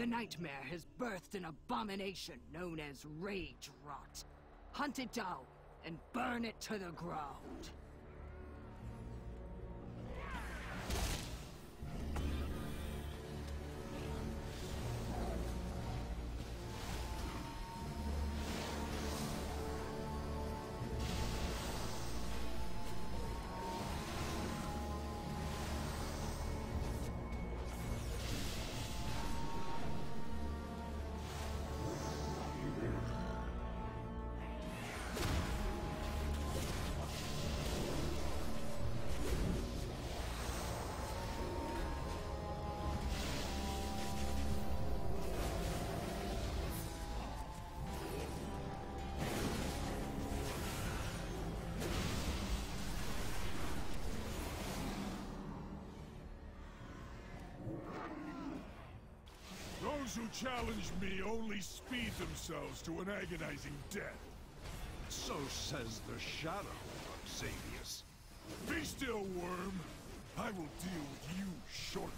The nightmare has birthed an abomination known as Rage Rot. Hunt it down and burn it to the ground. Those who challenge me only speed themselves to an agonizing death. So says the Shadow, Xavius. Be still, worm. I will deal with you shortly.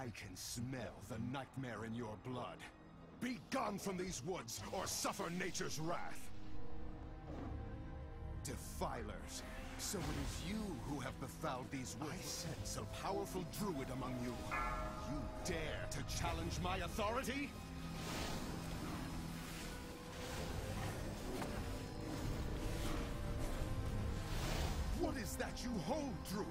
I can smell the nightmare in your blood. Be gone from these woods, or suffer nature's wrath! Defilers. So it is you who have befouled these woods. I sense a powerful druid among you. You dare to challenge my authority? What is that you hold, druid?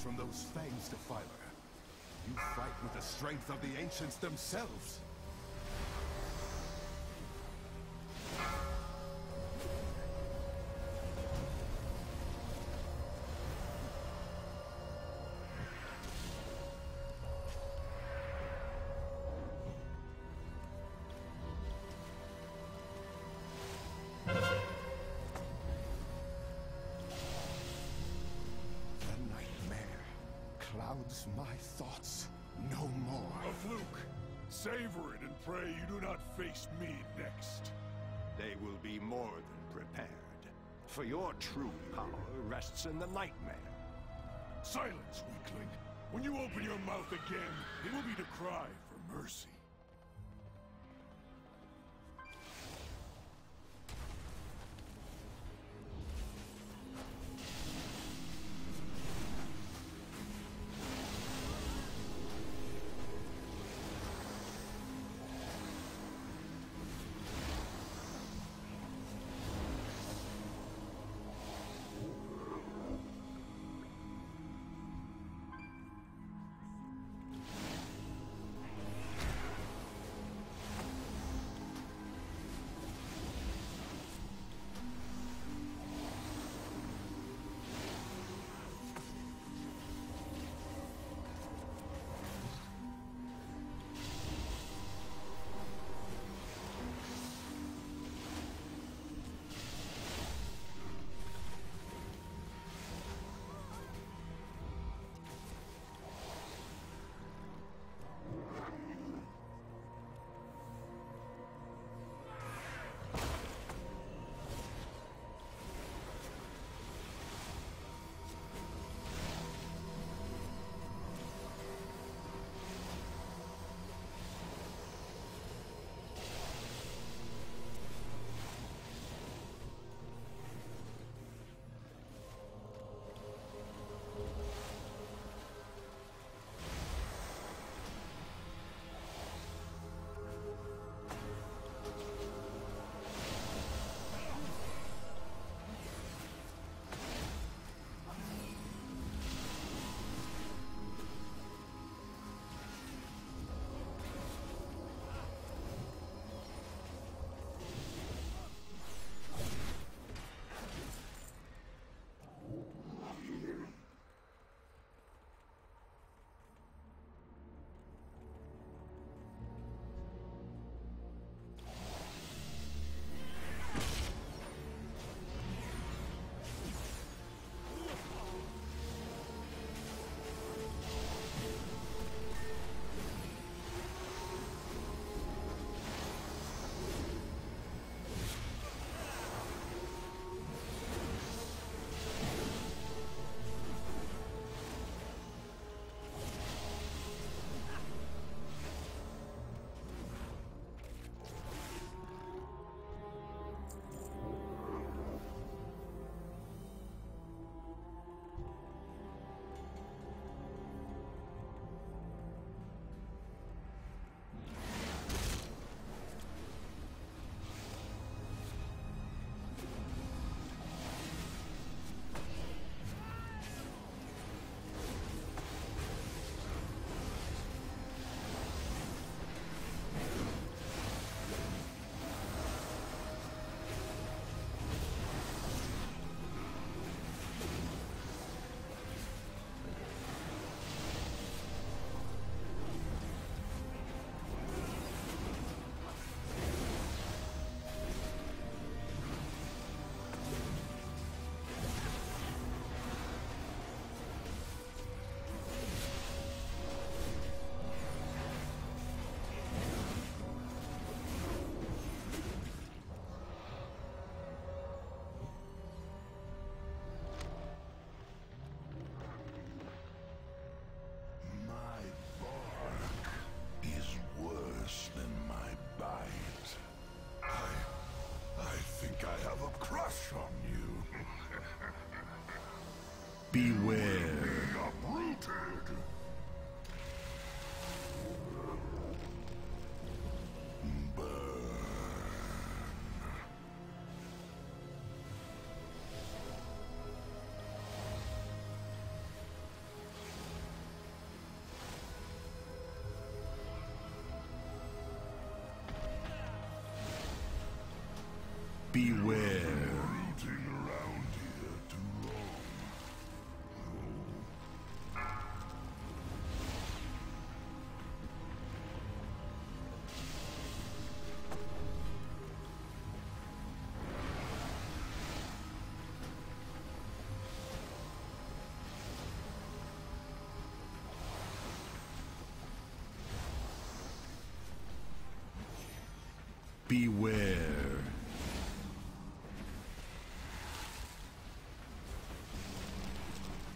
From those fangs, Defiler? You fight with the strength of the ancients themselves. Clouds my thoughts no more. A fluke. Savor it and pray you do not face me next. They will be more than prepared. For your true power rests in the nightmare. Silence, weakling. When you open your mouth again, it will be to cry for mercy. Beware. Beware. Beware.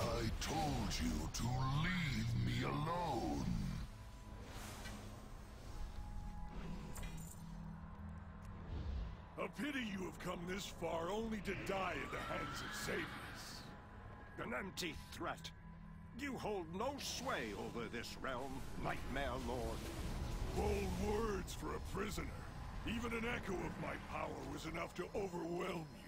I told you to leave me alone. A pity you have come this far only to die at the hands of Xavius. An empty threat. You hold no sway over this realm, Nightmare Lord. Bold words for a prisoner. Even an echo of my power was enough to overwhelm you.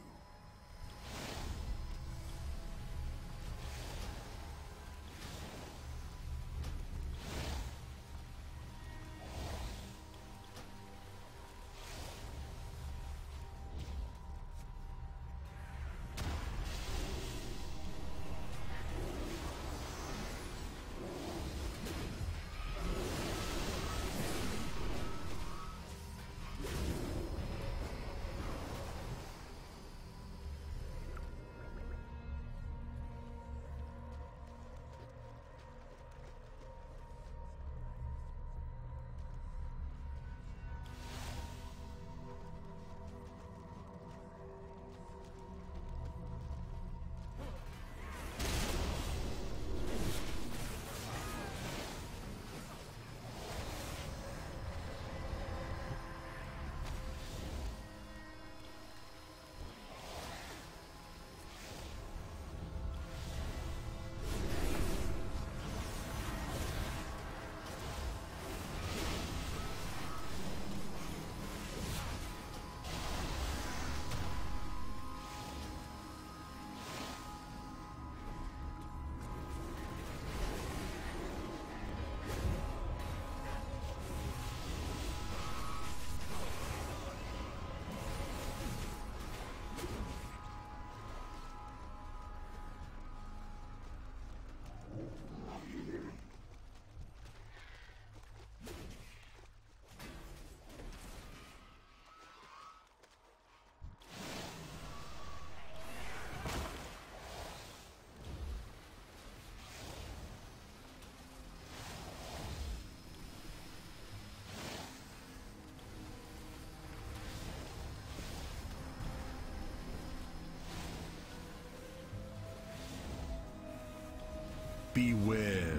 Beware.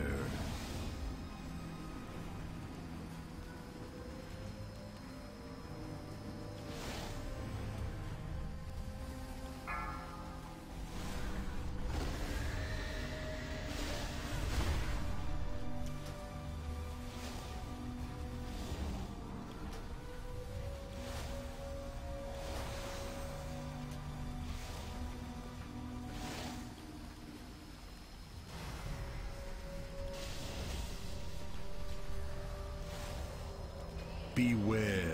Beware.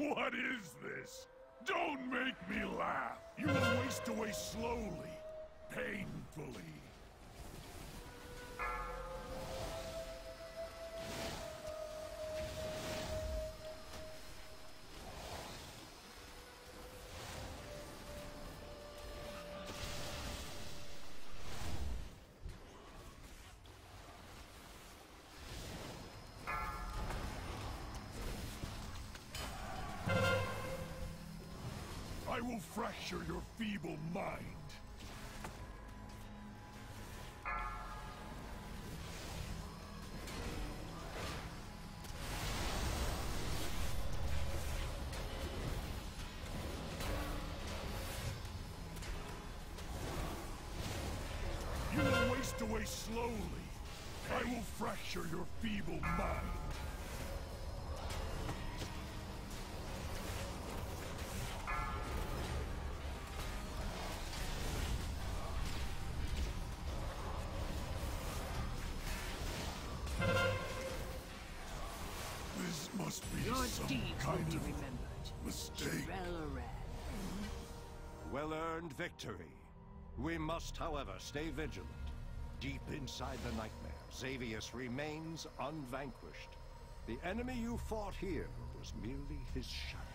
What is this? Don't make me laugh! You will waste away slowly, painfully. I will fracture your feeble mind. You will waste away slowly. I will fracture your feeble mind. Must be Your some deeds will kind be of remembered. mistake. Well-earned victory. We must, however, stay vigilant. Deep inside the nightmare, Xavius remains unvanquished. The enemy you fought here was merely his shadow.